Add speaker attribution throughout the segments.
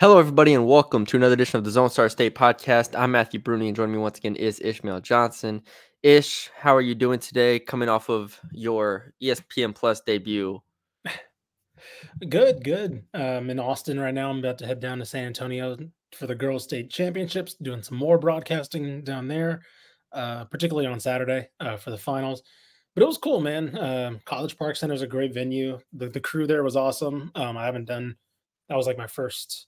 Speaker 1: Hello, everybody, and welcome to another edition of the Lone Star State podcast. I'm Matthew Brune, and joining me once again is Ishmael Johnson. Ish, how are you doing today? Coming off of your ESPN Plus debut.
Speaker 2: Good, good. I'm in Austin right now. I'm about to head down to San Antonio for the Girls State Championships, doing some more broadcasting down there, uh, particularly on Saturday uh, for the finals. But it was cool, man. Uh, College Park Center is a great venue. The, the crew there was awesome. Um, I haven't done that was like my first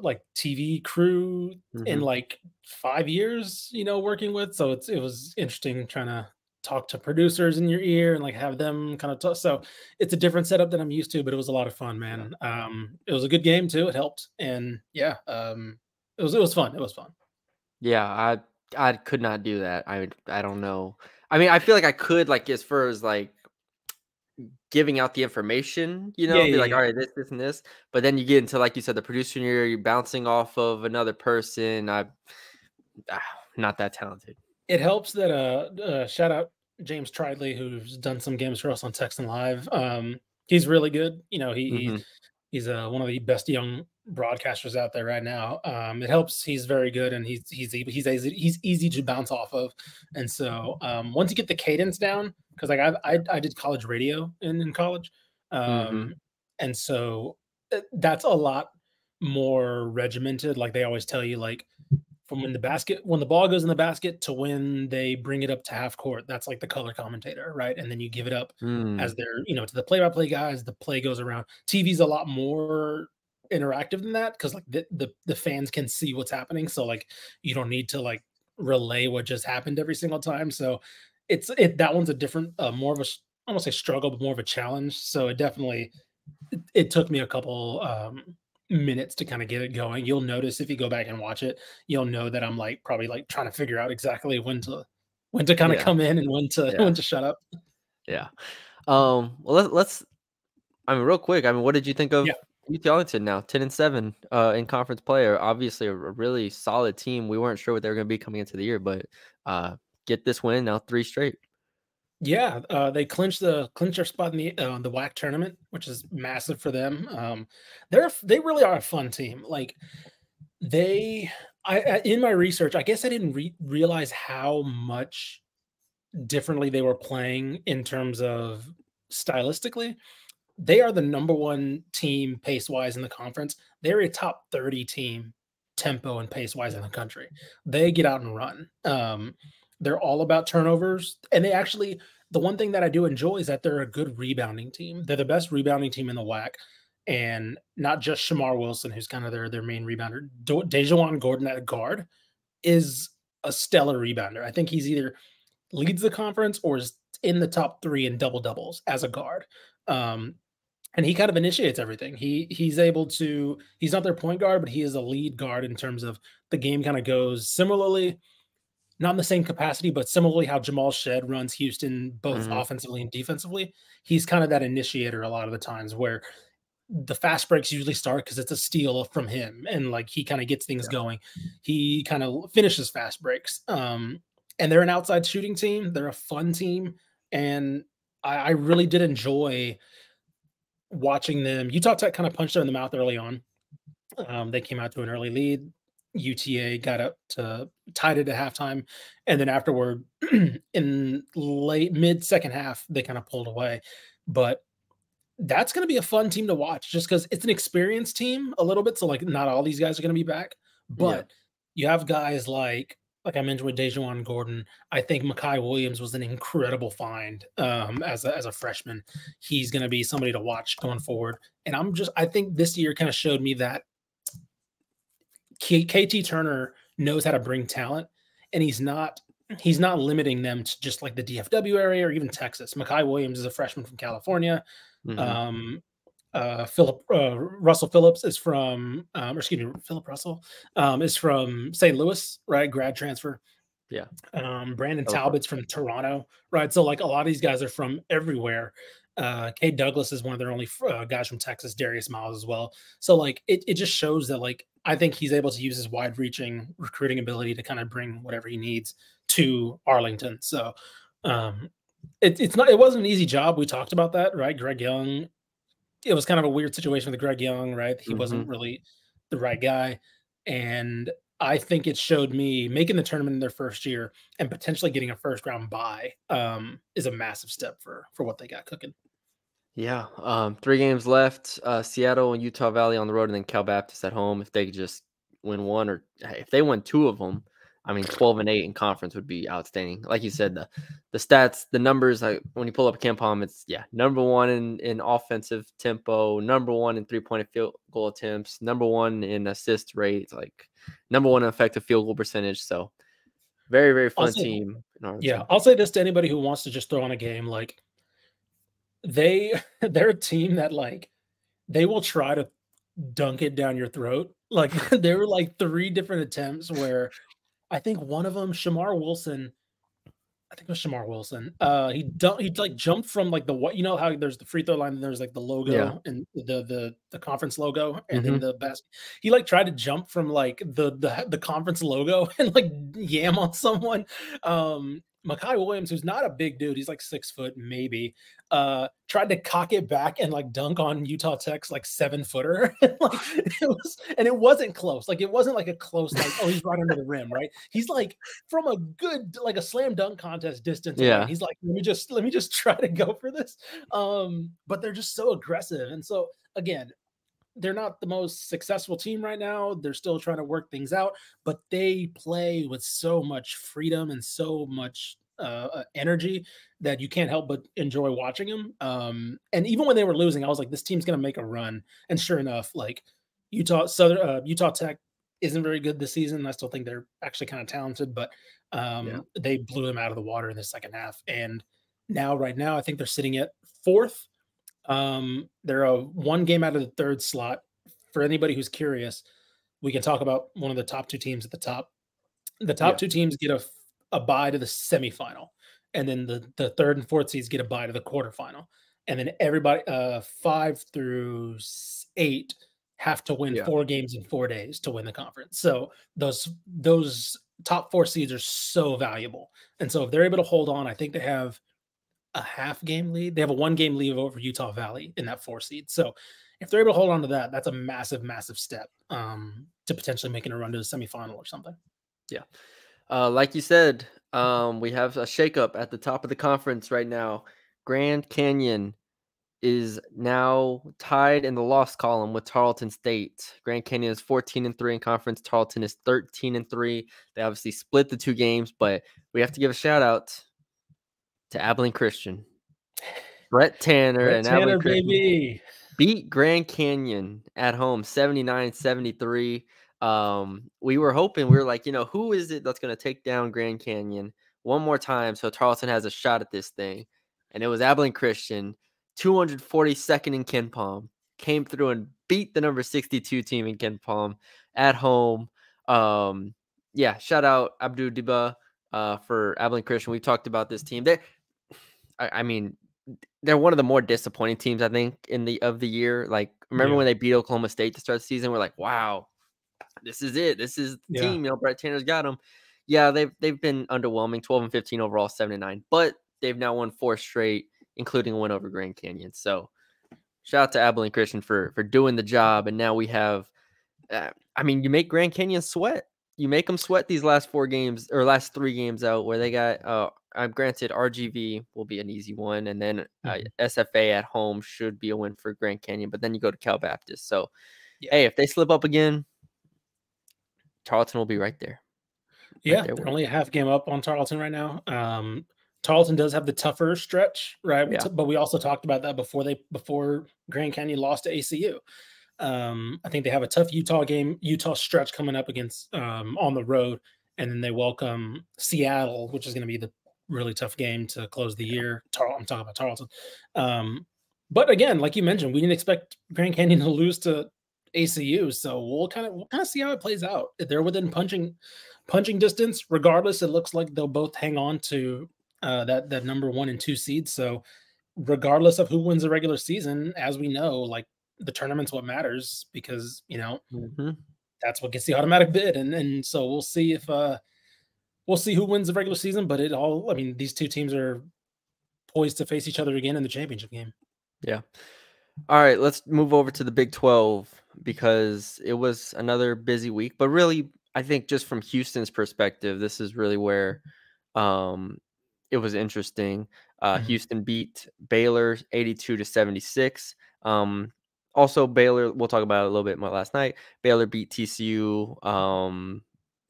Speaker 2: like TV crew mm-hmm. in like five years, you know, working with. So it's it was interesting trying to talk to producers in your ear and like have them kind of talk. So it's a different setup than I'm used to, but it was a lot of fun, man. Um, it was a good game too. It helped, and yeah, um, it was it was fun. It was fun.
Speaker 1: Yeah, I I could not do that. I I don't know. I mean, I feel like I could like as far as like giving out the information, you know, yeah, be yeah, like, yeah. all right, this, this, and this. But then you get into, like you said, the producer here, you're bouncing off of another person. I, ah, not that talented.
Speaker 2: It helps that, uh, uh, shout out James Tridley, who's done some games for us on Texan Live. Um, he's really good. You know, he, mm-hmm. he he's uh, one of the best young broadcasters out there right now. Um, it helps. He's very good, and he's he's he's easy, he's easy to bounce off of. And so um, once you get the cadence down, because like I, I, I did college radio in in college, um, mm-hmm. and so uh, that's a lot more regimented. Like they always tell you, like from when the basket when the ball goes in the basket to when they bring it up to half court that's like the color commentator right and then you give it up mm. as they're you know to the play-by-play guys the play goes around tv's a lot more interactive than that because like the, the the fans can see what's happening so like you don't need to like relay what just happened every single time so it's it that one's a different uh, more of a almost say struggle but more of a challenge so it definitely it, it took me a couple um minutes to kind of get it going. You'll notice if you go back and watch it, you'll know that I'm like probably like trying to figure out exactly when to when to kind of yeah. come in and when to yeah. when to shut up.
Speaker 1: Yeah. Um well let, let's I mean real quick, I mean what did you think of yeah. UT Arlington now 10 and 7 uh in conference player obviously a, a really solid team we weren't sure what they were going to be coming into the year but uh get this win now three straight
Speaker 2: yeah, uh, they clinched the clinch their spot in the uh, the WAC tournament, which is massive for them. Um, they're they really are a fun team. Like they, I in my research, I guess I didn't re- realize how much differently they were playing in terms of stylistically. They are the number one team pace wise in the conference. They're a top thirty team tempo and pace wise in the country. They get out and run. Um, they're all about turnovers. And they actually, the one thing that I do enjoy is that they're a good rebounding team. They're the best rebounding team in the WAC. And not just Shamar Wilson, who's kind of their, their main rebounder. DeJuan Gordon at a guard is a stellar rebounder. I think he's either leads the conference or is in the top three in double doubles as a guard. Um, and he kind of initiates everything. He he's able to. He's not their point guard, but he is a lead guard in terms of the game. Kind of goes similarly not in the same capacity, but similarly how Jamal Shead runs Houston both mm-hmm. offensively and defensively, he's kind of that initiator a lot of the times where the fast breaks usually start because it's a steal from him and like he kind of gets things yeah. going. He kind of finishes fast breaks. Um, and they're an outside shooting team. They're a fun team, and I, I really did enjoy watching them. Utah Tech kind of punched them in the mouth early on. Um, they came out to an early lead. UTA got up to tied it at halftime, and then afterward, in late mid second half, they kind of pulled away. But that's going to be a fun team to watch, just because it's an experienced team a little bit. So like, not all these guys are going to be back, but yeah. you have guys like like I mentioned with DeJuan Gordon. I think Makai Williams was an incredible find um, as a, as a freshman. He's going to be somebody to watch going forward. And I'm just I think this year kind of showed me that KT Turner knows how to bring talent, and he's not he's not limiting them to just like the DFW area or even Texas. Makai Williams is a freshman from California. Mm-hmm. Um, uh, Philip uh, Russell Phillips is from, um, or excuse me, Philip Russell um, is from St. Louis, right? Grad transfer.
Speaker 1: Yeah.
Speaker 2: Um, Brandon. Talbot's from Toronto, right? So like a lot of these guys are from everywhere. Uh, Cade Douglas is one of their only uh, guys from Texas. Darius Miles as well. So like it, it just shows that like I think he's able to use his wide reaching recruiting ability to kind of bring whatever he needs to Arlington. So um, it, it's not, it wasn't an easy job. We talked about that, right? Greg Young, it was kind of a weird situation with Greg Young, right? He mm-hmm. wasn't really the right guy. And I think it showed me making the tournament in their first year and potentially getting a first round bye um, is a massive step for for what they got cooking.
Speaker 1: Yeah, um, three games left: uh, Seattle and Utah Valley on the road, and then Cal Baptist at home. If they could just win one, or if they win two of them, I mean, twelve and eight in conference would be outstanding. Like you said, the the stats, the numbers. Like when you pull up KenPom, it's yeah, number one in in offensive tempo, number one in three point field goal attempts, number one in assist rate, like number one in effective field goal percentage. So very very fun say, team.
Speaker 2: Yeah, I'll say this to anybody who wants to just throw on a game like they they're a team that like they will try to dunk it down your throat. Like there were like three different attempts where I think one of them, Shamar Wilson, I think it was Shamar Wilson. Uh, he dumped, he like jumped from like the what you know how there's the free throw line and there's like the logo yeah. and the the the conference logo and mm-hmm. then the basket. He like tried to jump from like the the the conference logo and like yam on someone. Um, Makai Williams, who's not a big dude, he's like six foot maybe, uh, tried to cock it back and like dunk on Utah Tech's like seven footer. like it was, and it wasn't close. Like it wasn't like a close, like, oh, he's right under the rim, right? He's like from a good, like a slam dunk contest distance. Yeah. Away. He's like, let me just let me just try to go for this. Um, but they're just so aggressive. And so again, they're not the most successful team right now. They're still trying to work things out, but they play with so much freedom and so much uh, uh, energy that you can't help but enjoy watching them. Um, and even when they were losing, I was like, this team's going to make a run. And sure enough, like Utah Southern uh, Utah Tech isn't very good this season. I still think they're actually kind of talented, but um, yeah. they blew them out of the water in the second half. And now, right now, I think they're sitting at fourth um, they're a one game out of the third slot. For anybody who's curious, we can talk about one of the top two teams at the top. The top yeah. two teams get a, a bye to the semifinal, and then the, the third and fourth seeds get a bye to the quarterfinal. And then everybody, uh, five through eight, have to win yeah. four games in four days to win the conference. So those those top four seeds are so valuable. And so if they're able to hold on, I think they have a half game lead. They have a one game lead over Utah Valley in that four seed. So if they're able to hold on to that, that's a massive, massive step um, to potentially making a run to the semifinal or something.
Speaker 1: Yeah. Uh, like you said, um, we have a shakeup at the top of the conference right now. Grand Canyon is now tied in the loss column with Tarleton State. Grand Canyon is 14 and 3 in conference. Tarleton is 13 and 3. They obviously split the two games, but we have to give a shout out to Abilene Christian. Brette Tanner Brette and Tanner, Abilene Christian baby. beat Grand Canyon at home 79 73. Um, we were hoping, we were like, you know, who is it that's going to take down Grand Canyon one more time so Tarleton has a shot at this thing? And it was Abilene Christian, 242nd in KenPom, came through and beat the number 62 team in KenPom at home. Um, yeah, shout out Abdul Diba uh, for Abilene Christian. We've talked about this team. They I, I mean, they're one of the more disappointing teams I think in the of the year. Like, remember yeah. when they beat Oklahoma State to start the season? We're like, wow, this is it. This is the yeah. team. You know, Brette Tanner's got them. Yeah, they've they've been underwhelming. Twelve and fifteen overall, seven and nine. But they've now won four straight, including a win over Grand Canyon. So, shout out to Abilene Christian for for doing the job. And now we have, uh, I mean, you make Grand Canyon sweat. You make them sweat these last four games or last three games out where they got uh, I'm granted RGV will be an easy one, and then uh, mm-hmm. SFA at home should be a win for Grand Canyon. But then you go to Cal Baptist. So, yeah. hey, if they slip up again, Tarleton will be right there.
Speaker 2: Right yeah, there they're only a half game up on Tarleton right now. Um, Tarleton does have the tougher stretch, right? Yeah. But we also talked about that before they before Grand Canyon lost to ACU. Um, I think they have a tough Utah game, Utah stretch coming up against um, on the road, and then they welcome Seattle, which is going to be the really tough game to close the year. Tar- I'm talking about Tarleton. Um, but again, like you mentioned, we didn't expect Grand Canyon to lose to ACU, so we'll kind of we'll kind of see how it plays out. If they're within punching punching distance, regardless, it looks like they'll both hang on to uh, that that number one and two seeds. So regardless of who wins the regular season, as we know, like the tournament's what matters because you know mm-hmm. that's what gets the automatic bid, and and so we'll see if uh we'll see who wins the regular season, but it all I mean, these two teams are poised to face each other again in the championship game.
Speaker 1: Yeah. All right, let's move over to the Big 12. because it was another busy week. But really, I think just from Houston's perspective, this is really where um, it was interesting. Uh, mm-hmm. Houston beat Baylor 82 to 76. Um, also, Baylor, we'll talk about it a little bit more last night. Baylor beat TCU um,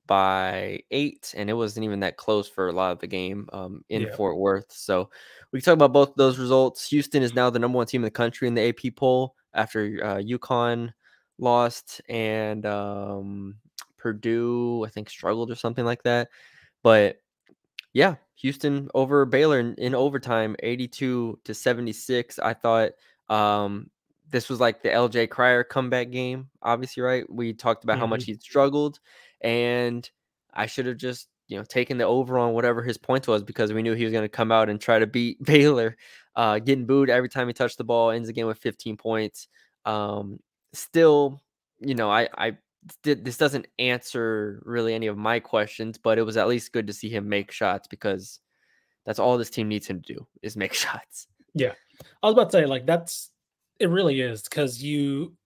Speaker 1: by eight, and it wasn't even that close for a lot of the game um, in yeah. Fort Worth. So we can talk about both those results. Houston is now the number one team in the country in the AP poll after uh, UConn lost and um, Purdue, I think, struggled or something like that. But yeah, Houston over Baylor in, in overtime, 82 to 76. I thought um, this was like the LJ Cryer comeback game, obviously, right? We talked about mm-hmm. how much mm-hmm. he struggled, and I should have just you know taken the over on whatever his point was because we knew he was going to come out and try to beat Baylor, uh, getting booed every time he touched the ball, ends the game with 15 points. Um, still, you know, I I did this doesn't answer really any of my questions, but it was at least good to see him make shots because that's all this team needs him to do is make shots.
Speaker 2: Yeah. I was about to say like that's it really is because you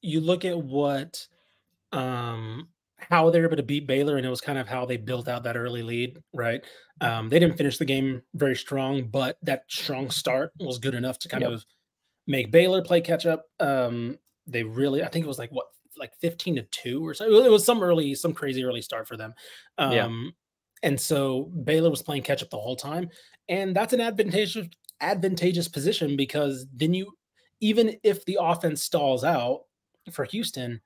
Speaker 2: you look at what um how they're able to beat Baylor, and it was kind of how they built out that early lead, right? Um, they didn't finish the game very strong, but that strong start was good enough to kind yep. of make Baylor play catch up. Um, they really, I think it was like what, like 15 to 2 or so. It was some early, some crazy early start for them. Um, yeah. and so Baylor was playing catch up the whole time. And that's an advantageous advantageous position because then you even if the offense stalls out for Houston,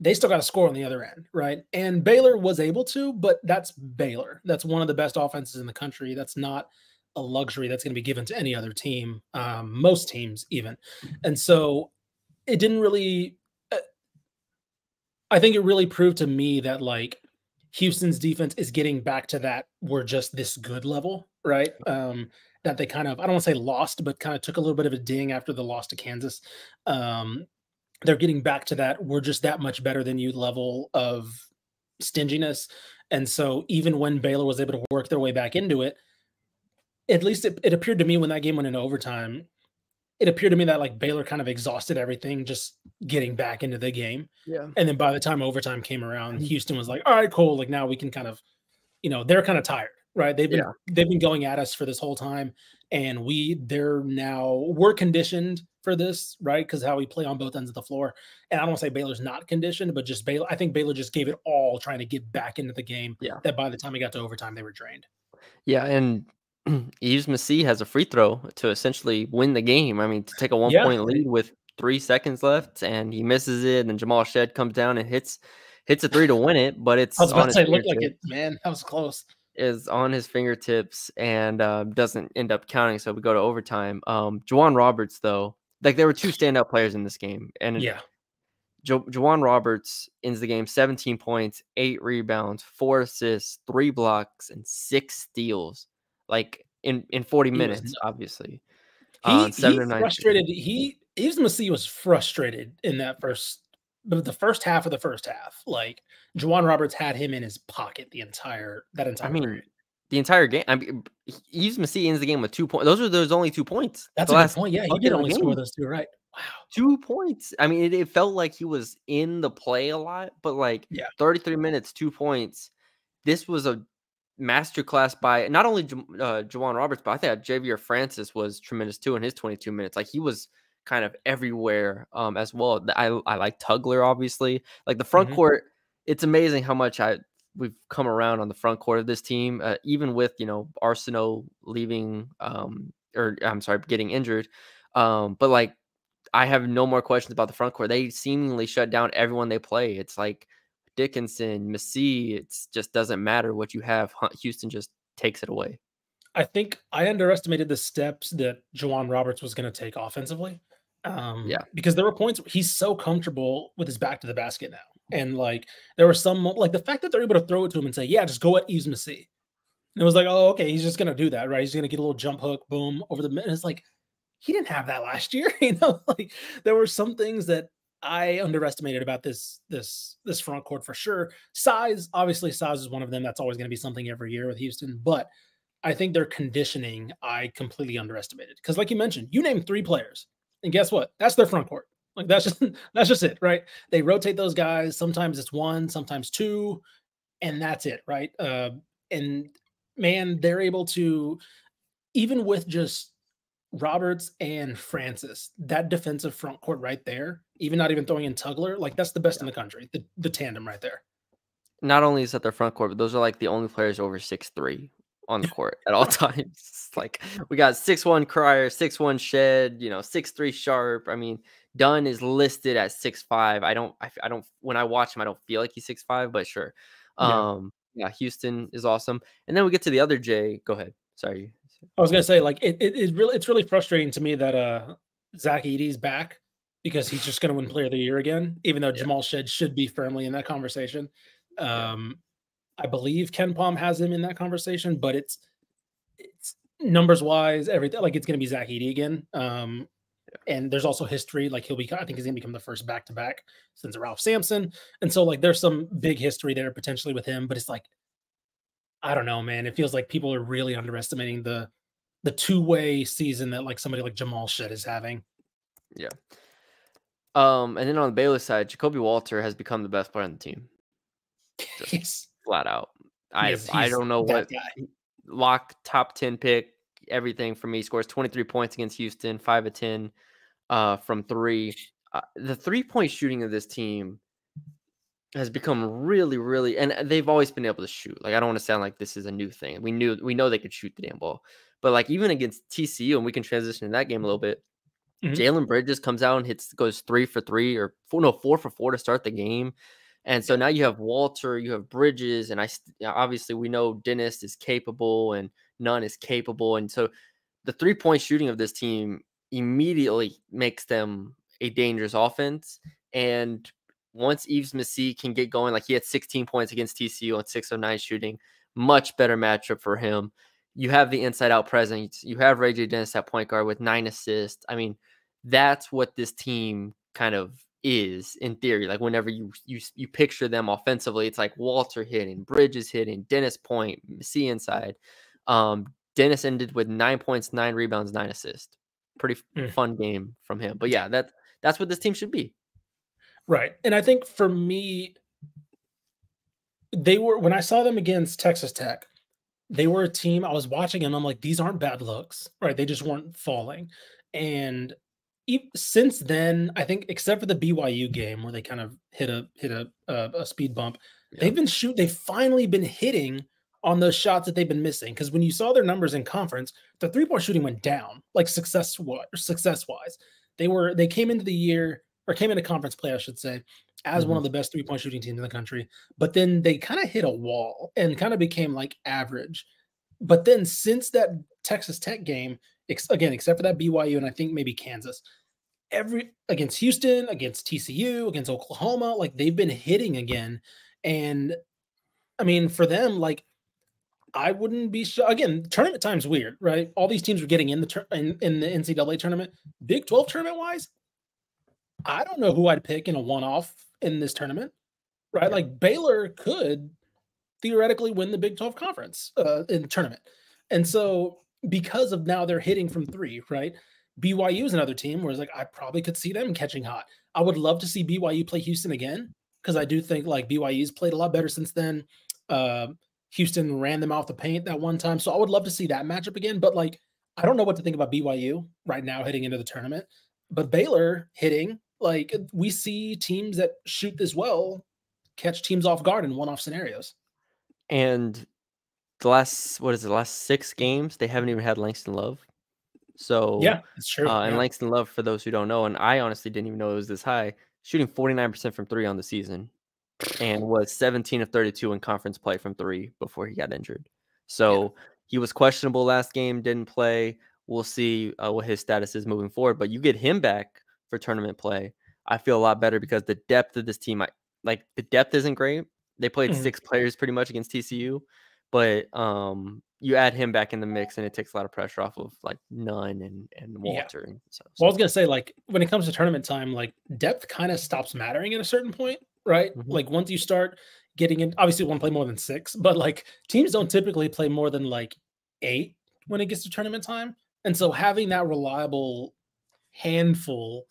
Speaker 2: they still got to score on the other end, right? And Baylor was able to, but that's Baylor. That's one of the best offenses in the country. That's not a luxury that's going to be given to any other team, um, most teams even. And so it didn't really. Uh, I think it really proved to me that like Houston's defense is getting back to that we're just this good level, right? Um, that they kind of I don't want to say lost, but kind of took a little bit of a ding after the loss to Kansas. Um, they're getting back to that we're just that much better than you level of stinginess. And so even when Baylor was able to work their way back into it, at least it, it appeared to me when that game went into overtime, it appeared to me that like Baylor kind of exhausted everything just getting back into the game.
Speaker 1: Yeah.
Speaker 2: And then by the time overtime came around, mm-hmm. Houston was like, all right, cool. Like now we can kind of, you know, they're kind of tired right? They've been yeah. they've been going at us for this whole time, and we they're now we're conditioned for this, right? Because how we play on both ends of the floor. And I don't want to say Baylor's not conditioned, but just Baylor. I think Baylor just gave it all trying to get back into the game.
Speaker 1: Yeah.
Speaker 2: That by the time we got to overtime, they were drained.
Speaker 1: Yeah, and Yves Missi has a free throw to essentially win the game. I mean, to take a one yeah. point lead with three seconds left, and he misses it, and Jamal Shead comes down and hits hits a three to win it. But it's
Speaker 2: I was about to say, looked like it, man. That was close
Speaker 1: is on his fingertips and uh, doesn't end up counting. So we go to overtime. Um, J'Wan Roberts, though, like there were two standout players in this game, and
Speaker 2: yeah,
Speaker 1: jo- J'Wan Roberts ends the game 17 points, eight rebounds, four assists, three blocks, and six steals. Like in in 40 minutes, was, obviously.
Speaker 2: He, uh, he frustrated. He Yves Missi was frustrated in that first the first half of the first half. Like J'Wan Roberts had him in his pocket the entire that entire.
Speaker 1: I mean,
Speaker 2: period.
Speaker 1: the entire game. I mean, Yves Missi ends the game with two points. Those are those only two points.
Speaker 2: That's a good point. Yeah, he did only score those two. Right. Wow.
Speaker 1: Two points. I mean, it, it, felt like he was in the play a lot, but like
Speaker 2: yeah.
Speaker 1: 33 minutes, two points. This was a masterclass by not only uh, J'Wan Roberts, but I think Ja'Vier Francis was tremendous too in his 22 minutes. Like he was kind of everywhere um, as well. I I like Tugler obviously. Like the front mm-hmm. court, it's amazing how much I we've come around on the front court of this team, uh, even with you know Arceneaux leaving um, or I'm sorry, getting injured. Um, but like I have no more questions about the front court. They seemingly shut down everyone they play. It's like Dickinson, Missi. It just doesn't matter what you have. Houston just takes it away.
Speaker 2: I think I underestimated the steps that J'Wan Roberts was going to take offensively. Um,
Speaker 1: yeah,
Speaker 2: because there were points he's so comfortable with his back to the basket now, and like there were some like the fact that they're able to throw it to him and say, "Yeah, just go at Missi." And it was like, "Oh, okay, he's just gonna do that, right? He's gonna get a little jump hook, boom, over the." And it's like he didn't have that last year, you know. Like there were some things that I underestimated about this this this front court for sure. Size, obviously, size is one of them. That's always going to be something every year with Houston, but I think their conditioning I completely underestimated because, like you mentioned, you named three players and guess what? That's their front court. Like that's just that's just it, right? They rotate those guys. Sometimes it's one, sometimes two, and that's it, right? Uh, and man, they're able to even with just Roberts and Francis, that defensive front court right there, even not even throwing in Tugler, like that's the best yeah. in the country. The the tandem right there.
Speaker 1: Not only is that their front court, but those are like the only players over six three on the court at all times. like we got six one Cryer, six one Shead, you know, six three Sharp. I mean, Dunn is listed at six five. I don't, I, I don't. When I watch him, I don't feel like he's six five, but sure. Um, yeah. yeah, Houston is awesome. And then we get to the other J. Go ahead. Sorry.
Speaker 2: I was gonna say like it, it, it really it's really frustrating to me that uh Zach Edey's back because he's just gonna win Player of the Year again, even though yeah. Jamal Shead should be firmly in that conversation. Um, I believe KenPom has him in that conversation, but it's it's numbers wise, everything like it's going to be Zach Edey again. Um, and there's also history. Like he'll be, I think he's going to become the first back to back since Ralph Sampson. And so like there's some big history there potentially with him, but it's like I don't know, man. It feels like people are really underestimating the the two way season that like somebody like Jamal Shead is having.
Speaker 1: Yeah. Um, and then on the Baylor side, Ja'Kobe Walter has become the best player on the team. Yes. Flat out. I I don't know what guy. lock top 10 pick, everything for me. Scores 23 points against Houston, 5 of 10 uh, from three. Uh, the three point shooting of this team has become really, really, and they've always been able to shoot. Like I don't want to sound like this is a new thing. We knew we know they could shoot the damn ball, but like even against TCU, and we can transition in that game a little bit. Mm-hmm. Jalen Bridges comes out and hits goes three for three or four, no four for four to start the game. And so now you have Walter, you have Bridges, and I obviously we know Dennis is capable and Nunn is capable, and so the three point shooting of this team immediately makes them a dangerous offense. And once Yves Missi can get going, like he had 16 points against TCU on 609 shooting, much better matchup for him. You have the inside out presence. You have Ray J. Dennis at point guard with nine assists. I mean, that's what this team kind of is in theory. Like whenever you you you picture them offensively, it's like Walter hitting, Bridges hitting, Dennis point, C inside. Um, Dennis ended with nine points, nine rebounds, nine assists. Pretty mm. fun game from him. But yeah, that that's what this team should be.
Speaker 2: Right. And I think for me, they were when I saw them against Texas Tech, they were a team I was watching and I'm like, these aren't bad looks, right? They just weren't falling. And since then, I think except for the BYU game where they kind of hit a hit a a, a speed bump, yeah. they've been shoot. They've finally been hitting on those shots that they've been missing. Because when you saw their numbers in conference, the three point shooting went down, like success what success wise. They were they came into the year or came into conference play, I should say, as mm-hmm. one of the best three point shooting teams in the country. But then they kind of hit a wall and kind of became like average. But then since that Texas Tech game, ex- again, except for that BYU and I think maybe Kansas, every against Houston, against TCU, against Oklahoma, like they've been hitting again. And I mean, for them, like I wouldn't be sure. Again, tournament time's weird, right? All these teams are getting in the tur- in, in the NCAA tournament. Big 12 tournament wise, I don't know who I'd pick in a one off in this tournament, right? Like Baylor could theoretically win the Big 12 conference uh, in the tournament. And so because of now they're hitting from three, right? BYU is another team where it's like I probably could see them catching hot. I would love to see BYU play Houston again because I do think like BYU's played a lot better since then. Uh, Houston ran them off the paint that one time, so I would love to see that matchup again. But like, I don't know what to think about BYU right now heading into the tournament. But Baylor hitting like we see teams that shoot this well catch teams off guard in one-off scenarios.
Speaker 1: And the last what is it, the last six games they haven't even had Langston Love. So
Speaker 2: yeah, it's true.
Speaker 1: Uh, and
Speaker 2: yeah.
Speaker 1: Langston Love, for those who don't know, and I honestly didn't even know it was this high, shooting 49% from three on the season and was 17 of 32 in conference play from three before he got injured. So yeah. he was questionable last game, didn't play. We'll see uh, what his status is moving forward. But you get him back for tournament play. I feel a lot better because the depth of this team, I, like the depth isn't great. They played mm-hmm. six players pretty much against TCU, but um, you add him back in the mix and it takes a lot of pressure off of like Nunn and and Walter. Yeah. And
Speaker 2: so, so, well, I was gonna say like when it comes to tournament time, like depth kind of stops mattering at a certain point, right? Mm-hmm. Like once you start getting in, obviously want to play more than six, but like teams don't typically play more than like eight when it gets to tournament time, and so having that reliable handful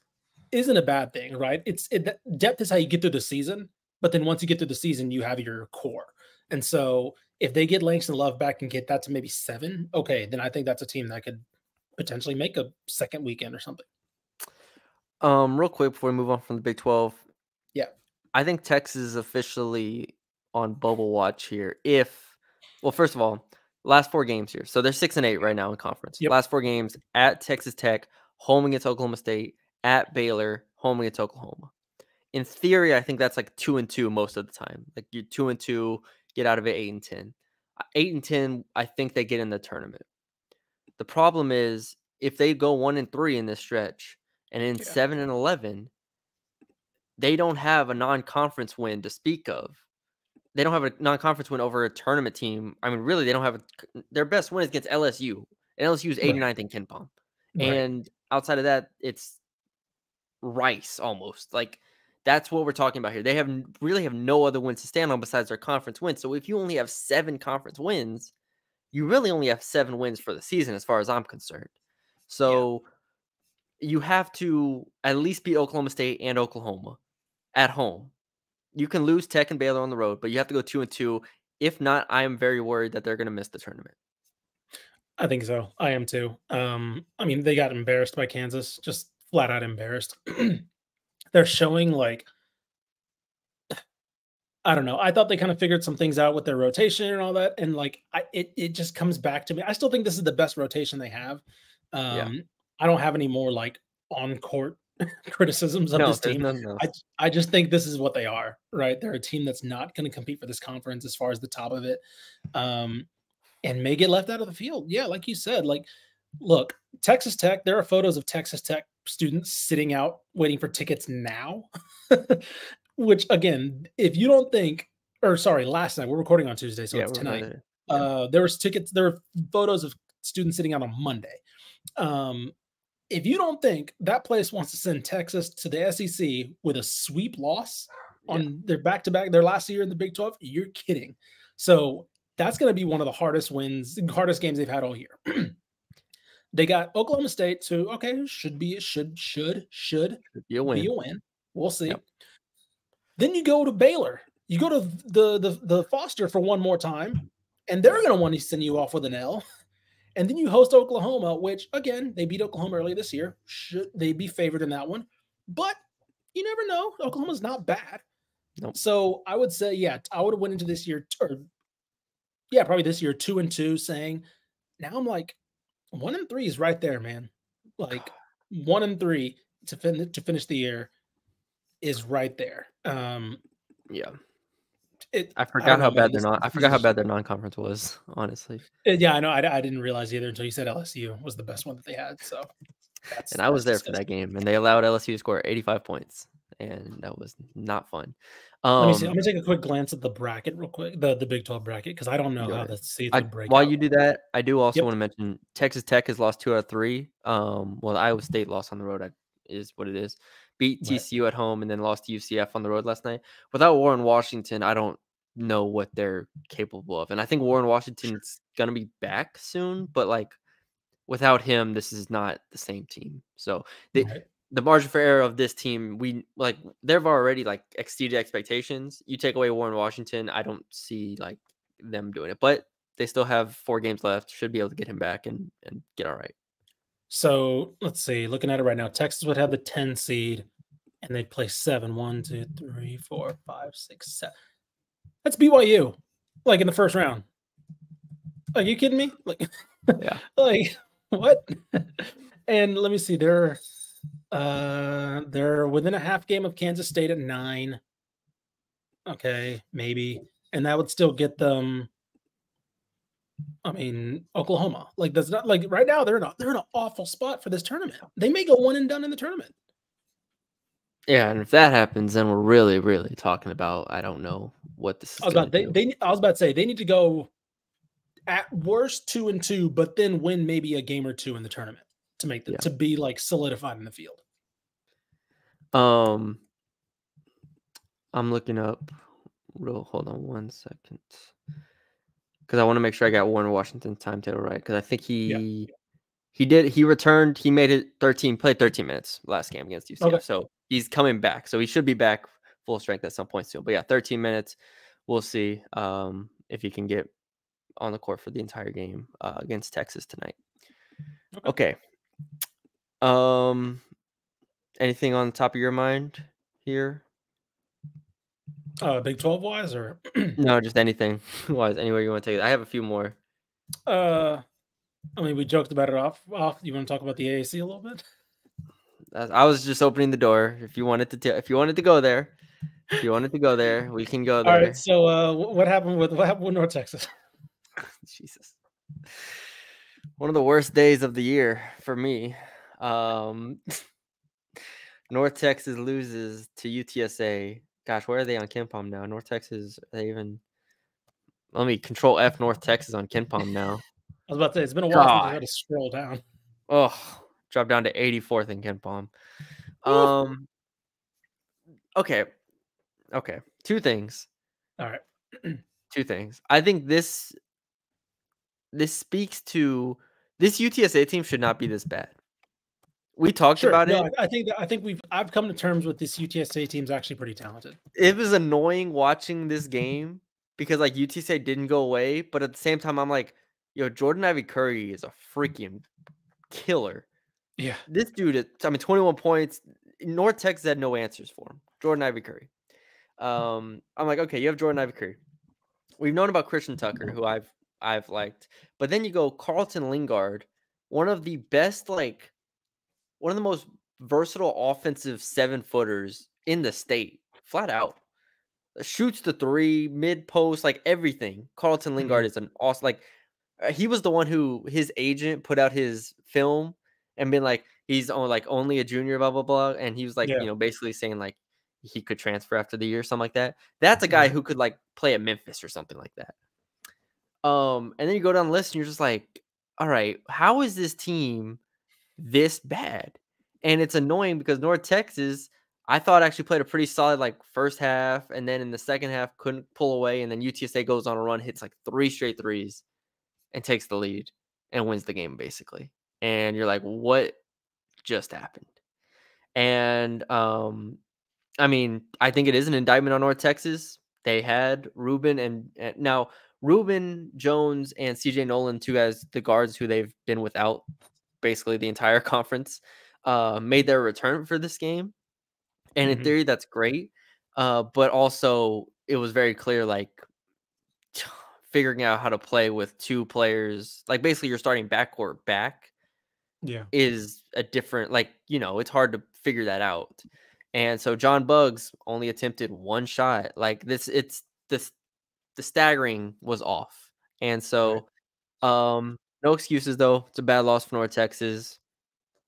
Speaker 2: isn't a bad thing, right? It's it, depth is how you get through the season, but then once you get through the season, you have your core. And so if they get Langston Love back and get that to maybe seven, okay, then I think that's a team that could potentially make a second weekend or something.
Speaker 1: Um, real quick before we move on from the Big Twelve,
Speaker 2: yeah,
Speaker 1: I think Texas is officially on bubble watch here. If, well, first of all, last four games here, so they're six and eight right now in conference. Yep. Last four games at Texas Tech, home against Oklahoma State, at Baylor, home against Oklahoma. In theory, I think that's like two and two most of the time. Like you're two and two, get out of it eight and ten. Eight and ten, I think they get in the tournament. The problem is if they go one and three in this stretch, and in yeah. seven and eleven, they don't have a non-conference win to speak of. They don't have a non-conference win over a tournament team. I mean, really, they don't have a, their best win is against LSU, and LSU is 89th right. in KenPom. Right. And outside of that, it's Rice almost like that's what we're talking about here. They have really have no other wins to stand on besides their conference wins. So if you only have seven conference wins, you really only have seven wins for the season, as far as I'm concerned. So yeah. you have to at least beat Oklahoma State and Oklahoma at home. You can lose Tech and Baylor on the road, but you have to go two and two. If not, I am very worried that they're going to miss the tournament.
Speaker 2: I think so. I am too. Um, I mean, they got embarrassed by Kansas, just flat out embarrassed. They're showing like I don't know. I thought they kind of figured some things out with their rotation and all that, and like I, it it just comes back to me. I still think this is the best rotation they have. Um, yeah. I don't have any more like on court criticisms of no, this team. I I just think this is what they are. Right, they're a team that's not going to compete for this conference as far as the top of it, um, and may get left out of the field. Yeah, like you said, like look, Texas Tech. There are photos of Texas Tech students sitting out waiting for tickets now. Which again, if you don't think, or sorry, last night we're recording on Tuesday, so yeah, it's tonight. Yeah. Uh, there was tickets. There were photos of students sitting out on Monday. Um, if you don't think that place wants to send Texas to the SEC with a sweep loss on yeah. their back to back, their last year in the Big 12, you're kidding. So that's going to be one of the hardest wins, hardest games they've had all year. They got Oklahoma State, so okay, should be should should should
Speaker 1: be a win.
Speaker 2: Be a win. We'll see. Yep. Then you go to Baylor. You go to the the the Foster for one more time, and they're going to want to send you off with an L. And then you host Oklahoma, which again they beat Oklahoma early this year. Should they be favored in that one? But you never know. Oklahoma's not bad. Nope. So I would say, yeah, I would have went into this year, or yeah, probably this year two and two, saying now I'm like, one and three is right there, man. Like one and three to finish to finish the year is right there. Um,
Speaker 1: yeah. It, I forgot I how bad they're not. I forgot how bad their non-conference was. Honestly.
Speaker 2: Uh, yeah, I know. I, I didn't realize either until you said LSU was the best one that they had. So.
Speaker 1: and I was there disgusting. for that game, and they allowed LSU to score 85 points, and that was not fun.
Speaker 2: Um, Let me see. I'm gonna take a quick glance at the bracket real quick, the, the Big 12 bracket, because I don't know how the seeds
Speaker 1: would break. While out. you do that, I do also yep. want to mention Texas Tech has lost two out of three. Um, well, Iowa State lost on the road is what it is. Beat TCU right. at home and then lost to UCF on the road last night. Without Warren Washington, I don't know what they're capable of, and I think Warren Washington's gonna be back soon. But like, without him, this is not the same team. So they, right the margin for error of this team, we like they've already like exceeded expectations. You take away Warren Washington, I don't see like them doing it, but they still have four games left. Should be able to get him back and and get all right.
Speaker 2: So let's see. Looking at it right now, Texas would have the 10 seed and they'd play seven. One, two, three, four, five, six, seven. That's BYU, like in the first round. Are you kidding me? Like, yeah. like what? and let me see. They're uh, they're within a half game of Kansas State at nine. Okay, maybe, and that would still get them. I mean, Oklahoma. Like that's not like right now they're not they're in an awful spot for this tournament. They may go one and done in the tournament.
Speaker 1: Yeah, and if that happens, then we're really, really talking about I don't know what this.
Speaker 2: I was about they, they I was about to say they need to go at worst two and two, but then win maybe a game or two in the tournament to make the yeah. to be like solidified in the field.
Speaker 1: Um, I'm looking up. Real, hold on one second, because I want to make sure I got Warren Washington's timetable right. Because I think he yeah. he did. He returned. He made it 13. Played 13 minutes last game against UCF. Okay. So he's coming back. So he should be back full strength at some point soon. But yeah, 13 minutes. We'll see um, if he can get on the court for the entire game uh, against Texas tonight. Okay. okay. Um, anything on the top of your mind here?
Speaker 2: Uh, Big 12 wise or
Speaker 1: no, just anything wise, anywhere you want to take it. I have a few more.
Speaker 2: Uh, I mean, we joked about it off. Off. You want to talk about the AAC a little bit?
Speaker 1: I was just opening the door. If you wanted to, t- if you wanted to go there, if you wanted to go there, we can go there. All right.
Speaker 2: So, uh, what happened with what happened with North Texas?
Speaker 1: Jesus, one of the worst days of the year for me. Um, North Texas loses to UTSA. Gosh, where are they on KenPom now? North Texas, they even. Let me control F North Texas on KenPom now.
Speaker 2: I was about to say it's been a while God. I had to scroll down.
Speaker 1: Oh, drop down to 84th in KenPom. Um. Okay. Okay. Two things.
Speaker 2: All right.
Speaker 1: Two things. I think this this speaks to this UTSA team should not be this bad. We talked sure, about no,
Speaker 2: it. I think that, I think we've I've come to terms with this UTSA team's actually pretty talented.
Speaker 1: It was annoying watching this game because like UTSA didn't go away, but at the same time I'm like, yo, Jordan Ivy Curry is a freaking killer.
Speaker 2: Yeah.
Speaker 1: This dude is I mean 21 points. North Texas had no answers for him. Jordan Ivy Curry. Um, I'm like, okay, you have Jordan Ivy Curry. We've known about Christian Tucker, who I've I've liked, but then you go Carlton Linguard, one of the best like one of the most versatile offensive seven footers in the state, flat out. Uh, shoots the three, mid post, like everything. Carlton Linguard mm-hmm. is an awesome, like, uh, he was the one who his agent put out his film and been like, he's on like only a junior, blah, blah, blah. And he was like, yeah. you know, basically saying like he could transfer after the year, something like that. That's a guy who could like play at Memphis or something like that. Um, and then you go down the list and you're just like, all right, how is this team this bad. And it's annoying because North Texas, I thought actually played a pretty solid like first half, and then in the second half couldn't pull away, and then UTSA goes on a run, hits like three straight threes, and takes the lead and wins the game basically. And you're like, what just happened? And um, I mean, I think it is an indictment on North Texas. They had Rubin and, and now Rubin Jones and CJ Nolan, two as the guards who they've been without basically the entire conference, uh, made their return for this game. And mm-hmm. in theory, that's great. Uh, but also, it was very clear like figuring out how to play with two players, like basically you're starting backcourt back.
Speaker 2: Yeah.
Speaker 1: Is a different, like, you know, it's hard to figure that out. And so John Buggs only attempted one shot. Like this, it's this, the staggering was off. And so, um, no excuses though. It's a bad loss for North Texas.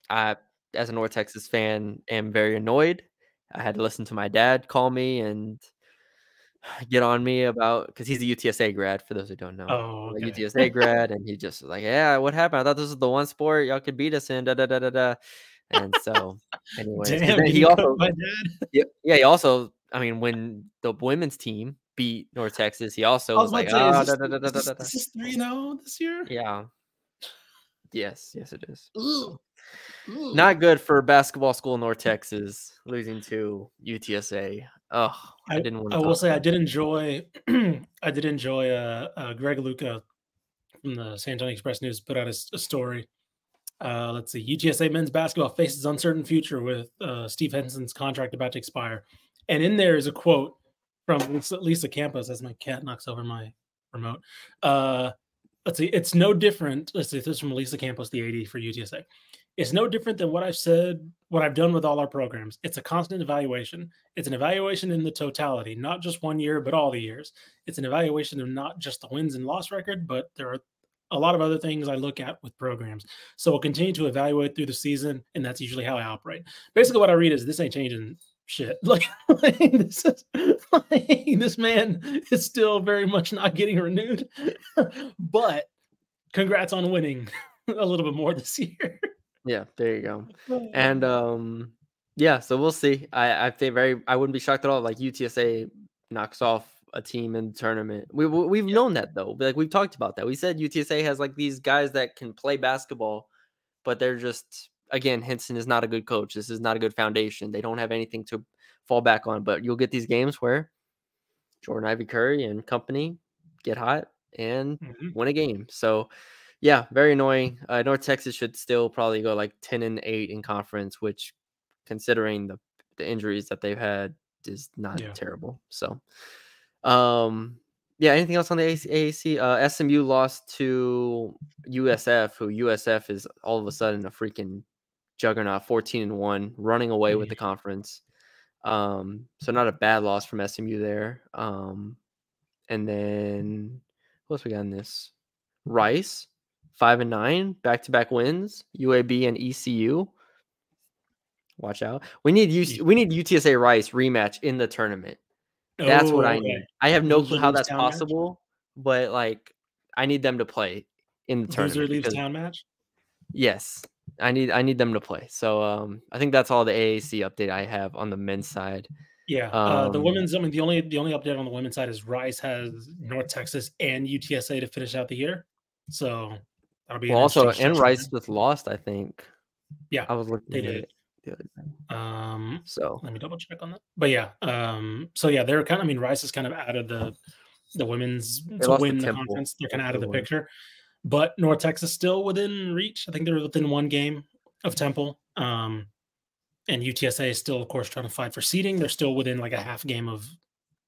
Speaker 1: I, as a North Texas fan, am very annoyed. I had to listen to my dad call me and get on me about because he's a UTSA grad. For those who don't know,
Speaker 2: oh, okay.
Speaker 1: UTSA grad, and he just was like, "Yeah, what happened? I thought this was the one sport y'all could beat us in." Da da da da da. And so, anyways, Damn, he also, yeah, yeah, he also, I mean, when the women's team beat North Texas, he also was, was like, "Oh,
Speaker 2: this is three zero this year."
Speaker 1: Yeah, Yes, yes, it is. Ooh. Ooh. Not good for basketball school North Texas losing to UTSA. Oh, I, I didn't want.
Speaker 2: I will say. I did enjoy. I did enjoy. Uh, uh, Greg Luca from the San Antonio Express News put out a, a story. Uh, let's see. UTSA men's basketball faces uncertain future with uh, Steve Henson's contract about to expire, and in there is a quote from Lisa, Campos as my cat knocks over my remote. Uh, let's see, it's no different. Let's see, this is from Lisa Campos, the AD for UTSA. It's no different than what I've said, what I've done with all our programs. It's a constant evaluation. It's an evaluation in the totality, not just one year, but all the years. It's an evaluation of not just the wins and loss record, but there are a lot of other things I look at with programs. So we'll continue to evaluate through the season, and that's usually how I operate. Basically, what I read is this ain't changing shit. Like, like this is like, this man is still very much not getting renewed. but congrats on winning a little bit more this year.
Speaker 1: Yeah, there you go. And um yeah, so we'll see. I I think very I wouldn't be shocked at all like UTSA knocks off a team in the tournament. We we've yeah. known that though. Like we've talked about that. We said UTSA has like these guys that can play basketball but they're just again, Henson is not a good coach. This is not a good foundation. They don't have anything to fall back on. But you'll get these games where Jordan Ivy Curry and company get hot and mm-hmm. win a game. So yeah, very annoying. Uh, North Texas should still probably go like 10 and 8 in conference, which considering the, the injuries that they've had is not yeah. terrible. So um yeah, anything else on the AAC? Uh, SMU lost to USF, who USF is all of a sudden a freaking juggernaut, 14 and 1, running away with the conference. Um, so not a bad loss from SMU there. Um, and then what else we got in this? Rice, five and nine, back to back wins. UAB and ECU. Watch out. We need UC, we need UTSA Rice rematch in the tournament. That's oh, what I need. I have no clue how that's possible, match? but like I need them to play in the tournament.
Speaker 2: Loser leaves town match.
Speaker 1: Yes, I need I need them to play. So um, I think that's all the AAC update I have on the men's side.
Speaker 2: Yeah, um, uh, the um women's. I mean, the only the only update on the women's side is Rice has North Texas and UTSA to finish out the year. So
Speaker 1: that'll be well, also and Rice with lost. I think.
Speaker 2: Yeah,
Speaker 1: I was looking.
Speaker 2: They did. It. Um, so let me double check on that. But yeah, um, so yeah, they're kind of. I mean, Rice is kind of out of the the women's they to win the, the conference. They're kind of out of the picture, but North Texas still within reach. I think they're within one game of Temple. Um, and UTSA is still, of course, trying to fight for seeding. They're still within like a half game of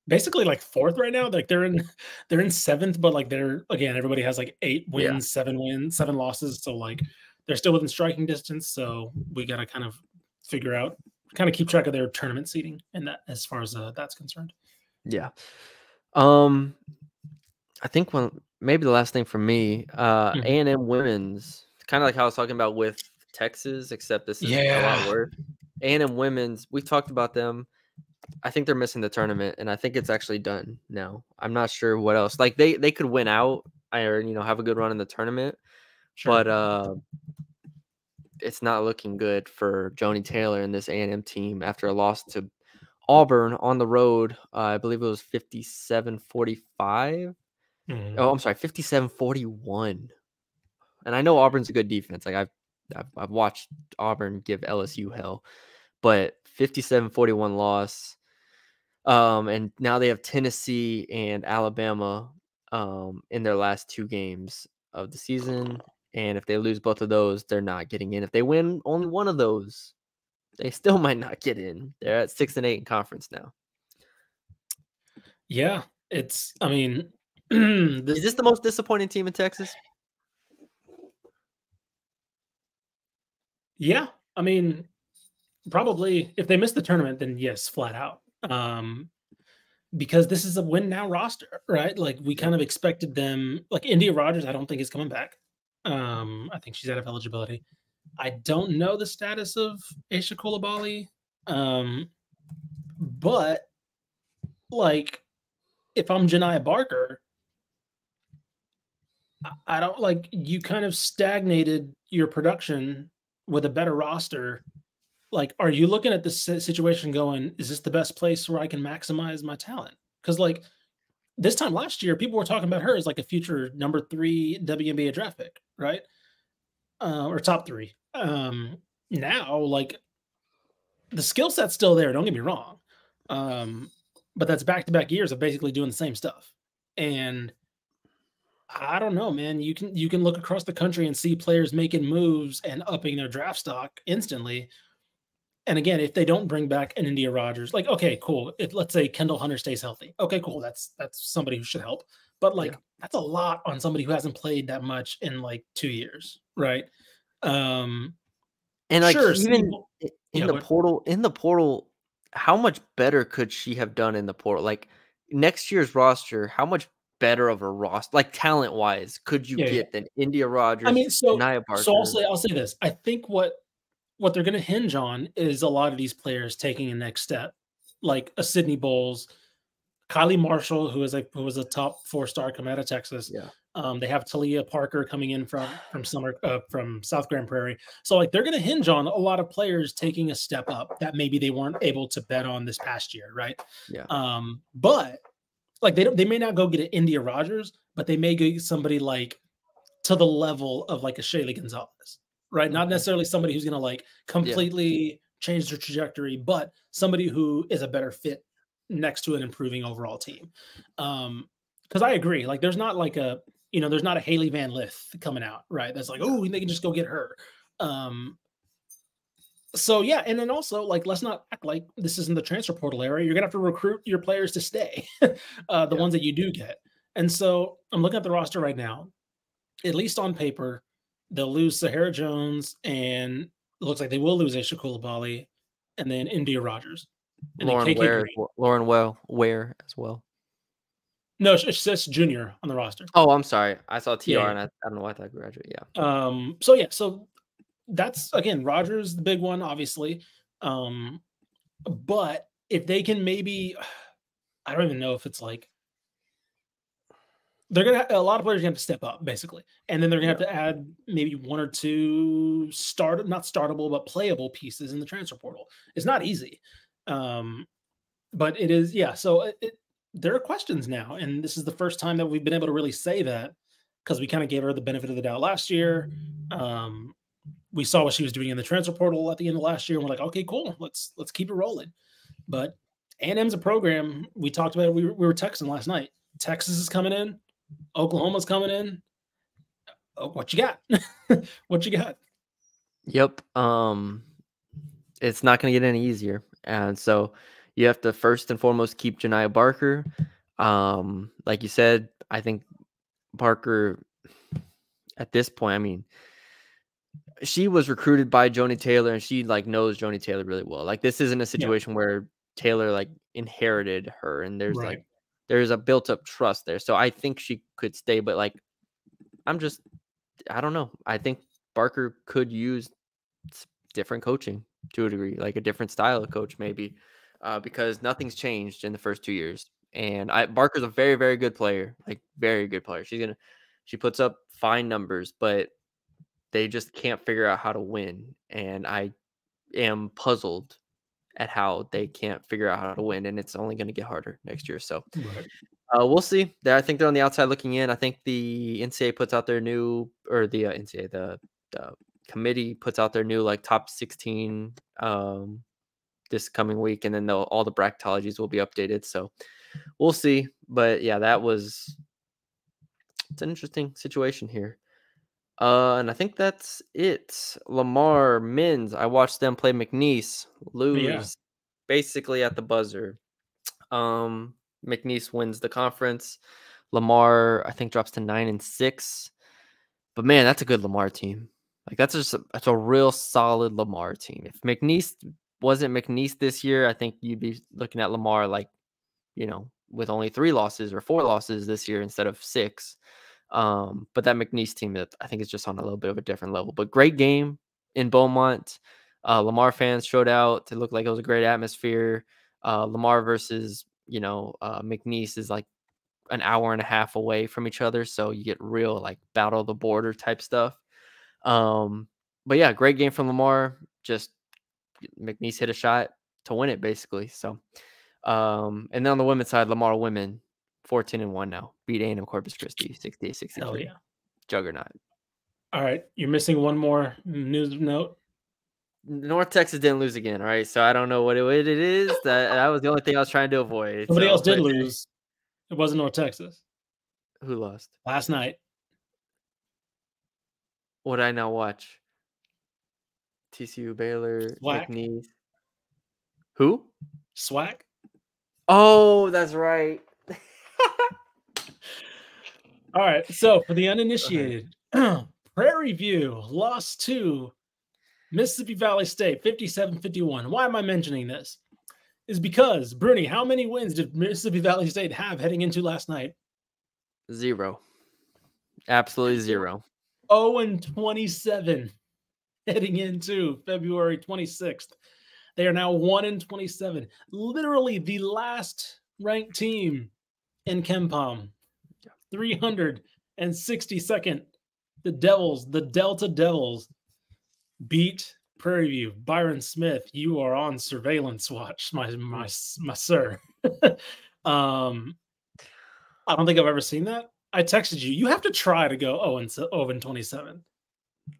Speaker 2: basically like fourth right now. Like they're in they're in seventh, but like they're again, everybody has like eight wins, yeah. seven wins, seven losses. So like they're still within striking distance. So we gotta kind of figure out, kind of keep track of their tournament seating and that as far as uh, that's concerned.
Speaker 1: Yeah. Um, I think one maybe the last thing for me, uh, mm-hmm. A and M women's kind of like how I was talking about with Texas, except this is yeah. a lot worse. A and M women's, we've talked about them. I think they're missing the tournament, and I think it's actually done now. I'm not sure what else. Like they they could win out, or you know have a good run in the tournament, sure. but uh, it's not looking good for Joni Taylor and this A&M team after a loss to Auburn on the road. Uh, I believe it was 57 45. Mm-hmm. Oh, I'm sorry, 57 41. And I know Auburn's a good defense. Like I've, I've, I've watched Auburn give LSU hell, but 57 41 loss. Um, and now they have Tennessee and Alabama um, in their last two games of the season. And if they lose both of those, they're not getting in. If they win only one of those, they still might not get in. They're at six and eight in conference now.
Speaker 2: Yeah, it's. I mean,
Speaker 1: this, is this the most disappointing team in Texas?
Speaker 2: Yeah, I mean, probably if they miss the tournament, then yes, flat out. Um, because this is a win now roster, right? Like we kind of expected them. Like India Rogers, I don't think is coming back. Um, I think she's out of eligibility. I don't know the status of Aicha Coulibaly. Um, but like if I'm Janiah Barker, I don't like you kind of stagnated your production with a better roster. Like, are you looking at this situation going, is this the best place where I can maximize my talent? Because, like, this time last year, people were talking about her as like a future number three WNBA draft pick, right? Uh, or top three. Um, now, like the skill set's still there. Don't get me wrong, um, but that's back to back years of basically doing the same stuff. And I don't know, man. You can you can look across the country and see players making moves and upping their draft stock instantly and again, if they don't bring back an India Rogers, like okay, cool. If let's say Kendall Hunter stays healthy, okay, cool. That's that's somebody who should help. But like yeah. that's a lot on somebody who hasn't played that much in like two years, right? Um,
Speaker 1: and like sure, even in yeah, the portal, in the portal, how much better could she have done in the portal? Like next year's roster, how much better of a roster, like talent wise, could you yeah, get than India Rogers?
Speaker 2: I mean, so so I'll say I'll say this. I think what what they're going to hinge on is a lot of these players taking a next step, like a Sydney Bowles, Kylie Marshall, who is a who was a top four star coming out of Texas.
Speaker 1: Yeah.
Speaker 2: Um, they have Talia Parker coming in from from summer uh, from South Grand Prairie. So like they're going to hinge on a lot of players taking a step up that maybe they weren't able to bet on this past year, right?
Speaker 1: Yeah.
Speaker 2: Um, but like they don't, they may not go get an India Rogers, but they may get somebody like to the level of like a Shaylee Gonzalez, right? Not necessarily somebody who's going to like completely yeah. change their trajectory, but somebody who is a better fit next to an improving overall team. Um, because I agree, like there's not like a you know, there's not a Hailey Van Lith coming out, right? That's like, oh, they can just go get her. Um, so yeah, and then also like let's not act like this isn't the transfer portal area. You're gonna have to recruit your players to stay, uh, the yeah. ones that you do get. And so I'm looking at the roster right now. At least on paper, they'll lose Sahara Jones, and it looks like they will lose Aicha Coulibaly, and then India Rogers.
Speaker 1: And Lauren Ware, Lauren Well Ware as well.
Speaker 2: No, it says junior on the roster.
Speaker 1: Oh, I'm sorry. I saw TR yeah. and I, I, don't know why I thought graduate. Yeah.
Speaker 2: Um. So yeah. So that's again Rogers, the big one, obviously. Um. But if they can maybe, I don't even know if it's like they're gonna a lot of players are gonna have to step up basically, and then they're gonna have to add maybe one or two start not startable but playable pieces in the transfer portal. It's not easy, um, but it is yeah. So it, it, there are questions now, and this is the first time that we've been able to really say that because we kind of gave her the benefit of the doubt last year. Um, we saw what she was doing in the transfer portal at the end of last year, and we're like, okay, cool, let's let's keep it rolling. But A&M's a program we talked about. It, we were, we were texting last night. Texas is coming in. Oklahoma's coming in. Oh, what you got? what you got?
Speaker 1: Yep. Um, it's not going to get any easier, and so you have to first and foremost keep Janiah Barker. Um, like you said, I think Barker at this point, I mean, she was recruited by Joni Taylor and she like knows Joni Taylor really well. Like this isn't a situation yeah. where Taylor like inherited her and there's right. like there's a built up trust there. So I think she could stay, but like I'm just I don't know. I think Barker could use different coaching to a degree, like a different style of coach maybe. Uh, because nothing's changed in the first two years. And I Barker's a very, very good player, like very good player. She's gonna she puts up fine numbers, but they just can't figure out how to win. And I am puzzled at how they can't figure out how to win, and it's only going to get harder next year. So right. uh, we'll see. I think they're on the outside looking in. I think the NCAA puts out their new, or the uh, NCAA, the, the committee puts out their new like top 16 um, this coming week, and then all the bracketologies will be updated. So we'll see. But yeah, that was it's an interesting situation here. Uh, and I think that's it. Lamar Mins. I watched them play McNeese lose yeah. basically at the buzzer. Um, McNeese wins the conference. Lamar, I think, drops to nine and six. But man, that's a good Lamar team. Like that's just a, that's a real solid Lamar team. If McNeese wasn't McNeese this year, I think you'd be looking at Lamar like, you know, with only three losses or four losses this year instead of six. Um, but that McNeese team, I think is just on a little bit of a different level. But great game in Beaumont. Uh, Lamar fans showed out. It looked like it was a great atmosphere. Uh, Lamar versus you know uh, McNeese is like an hour and a half away from each other, so you get real like battle the border type stuff. Um, but yeah, great game from Lamar. Just McNeese hit a shot to win it basically. So, um, and then on the women's side, Lamar women 14 and 1 now. Beat A&M Corpus Christi 68 63. Hell yeah. Juggernaut.
Speaker 2: All right. You're missing one more news note.
Speaker 1: North Texas didn't lose again. All right. So I don't know what it, it is. That, that was the only thing I was trying to avoid.
Speaker 2: Somebody
Speaker 1: so,
Speaker 2: else did lose. It wasn't North Texas.
Speaker 1: Who lost?
Speaker 2: Last night.
Speaker 1: What I now watch? TCU Baylor. McNeese. Who?
Speaker 2: SWAC.
Speaker 1: Oh, that's right.
Speaker 2: All right. So for the uninitiated, Prairie View lost to Mississippi Valley State 57 51. Why am I mentioning this? Is because, Brune, how many wins did Mississippi Valley State have heading into last night?
Speaker 1: Zero. Absolutely zero.
Speaker 2: 0 and 27 heading into February 26th. They are now 1 and 27. Literally the last ranked team in KenPom 362nd. The Devils, the Delta Devils, beat Prairie View. Byron Smith, you are on surveillance watch, my my my sir. um, I don't think I've ever seen that. I texted you. You have to try to go oh and oh and 27.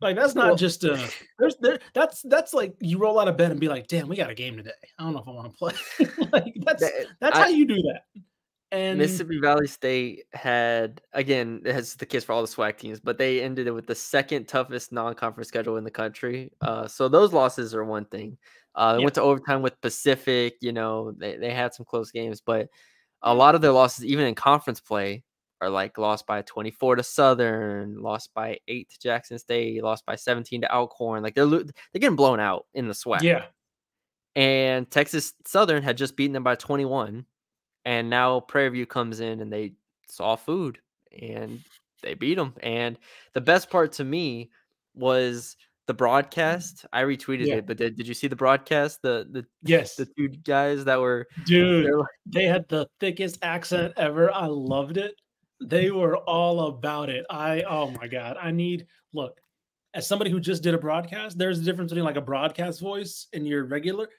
Speaker 2: Like that's not well, just a there's there that's that's like you roll out of bed and be like, damn, we got a game today. I don't know if I want to play. like that's that's I, how you do that.
Speaker 1: And Mississippi Valley State had again, it has the case for all the SWAC teams, but they ended it with the second toughest non-conference schedule in the country. Uh, so those losses are one thing. Uh, they yeah. went to overtime with Pacific. You know, they they had some close games, but a lot of their losses, even in conference play, are like lost by 24 to Southern, lost by eight to Jackson State, lost by 17 to Alcorn. Like they're they're getting blown out in the SWAC.
Speaker 2: Yeah.
Speaker 1: And Texas Southern had just beaten them by 21 and now Prairie View comes in and they saw food and they beat them. And the best part to me was the mm. broadcast. I retweeted yeah. it, but did, did you see the broadcast? The the
Speaker 2: yes,
Speaker 1: the two guys that were
Speaker 2: dude. They had the thickest accent ever. I loved it. They were all about it. I oh my god. I need look as somebody who just did a broadcast. There's a difference between like a broadcast voice and your regular.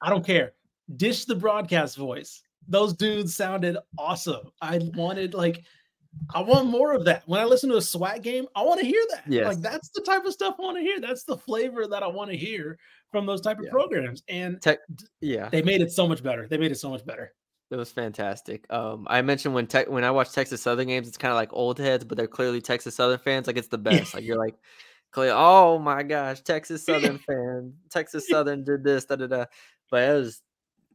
Speaker 2: I don't care. Dish the broadcast voice those dudes sounded awesome. I wanted like I want more of that. When I listen to a SWAC game, I want to hear that. Yes. Like that's the type of stuff I want to hear. That's the flavor that I want to hear from those type of yeah. programs. And
Speaker 1: Te- yeah,
Speaker 2: they made it so much better. They made it so much better.
Speaker 1: It was fantastic. Um, I mentioned when te- when I watch Texas Southern games, it's kind of like old heads, but they're clearly Texas Southern fans. Like it's the best. like you're like, clear. Oh my gosh, Texas Southern fan. Texas Southern did this. Da da da. But it was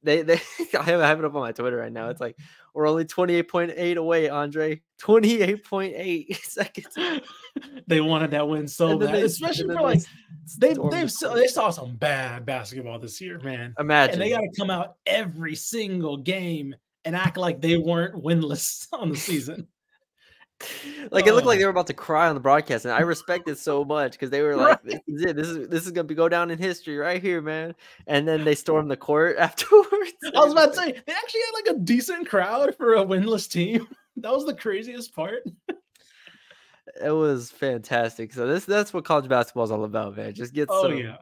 Speaker 1: they they I have, I have it up on my Twitter right now. It's like we're only 28.8 away, Andre. 28.8 seconds.
Speaker 2: they wanted that win so bad, they, especially for like they they they saw some bad basketball this year, man.
Speaker 1: Imagine.
Speaker 2: And they got to come out every single game and act like they weren't winless on the season
Speaker 1: like it looked like oh. they were about to cry on the broadcast, and I respect it so much because they were like, right. "This is it. This is this is gonna be go down in history right here, man." And then they stormed the court afterwards.
Speaker 2: I was about to say they actually had like a decent crowd for a winless team. That was the craziest part.
Speaker 1: it was fantastic. So this that's what college basketball is all about, man. Just get oh, some yeah.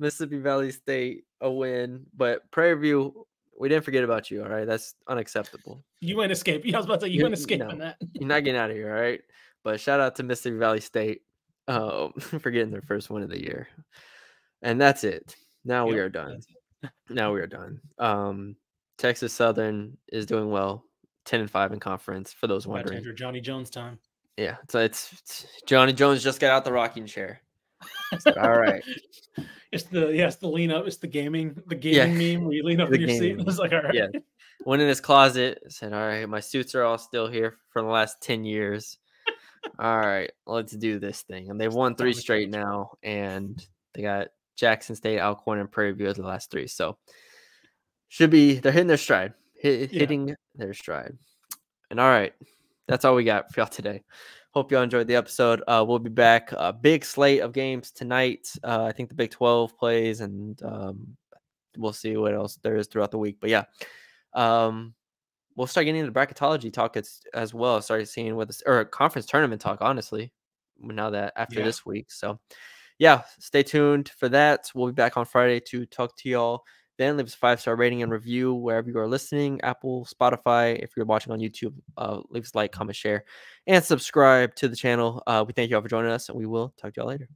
Speaker 1: Mississippi Valley State a win, but Prairie View we didn't forget about you. All right, that's unacceptable.
Speaker 2: You ain't escape. I was about to say you ain't escaping no, that.
Speaker 1: you're not getting out of here. All right. But shout out to Mississippi Valley State um, for getting their first win of the year. And that's it. Now yep, we are done. now we are done. Um, Texas Southern is doing well, ten and five in conference. For those wondering,
Speaker 2: Johnny Jones time.
Speaker 1: Yeah, so it's, it's Johnny Jones just got out the rocking chair. all right.
Speaker 2: It's the yes, the lean up. It's the gaming, the gaming yeah. meme where you lean up in your seat. It's like all right.
Speaker 1: Yeah. Went in his closet. Said, "All right, my suits are all still here from the last ten years. all right, let's do this thing." And they've won three straight now, and they got Jackson State, Alcorn, and Prairie View as the last three. So should be they're hitting their stride, hit, yeah. hitting their stride. And all right, that's all we got for y'all today. Hope y'all enjoyed the episode. Uh, we'll be back. A big slate of games tonight. Uh, I think the Big 12 plays, and um, we'll see what else there is throughout the week. But yeah, um, we'll start getting into bracketology talk as, as well. Start seeing what this or conference tournament talk, honestly, now that after yeah. this week. So yeah, stay tuned for that. We'll be back on Friday to talk to y'all then leave us a five star rating and review wherever you are listening Apple, Spotify. If you're watching on YouTube, uh, leave us a like, comment, share, and subscribe to the channel. Uh, we thank you all for joining us, and we will talk to y'all later.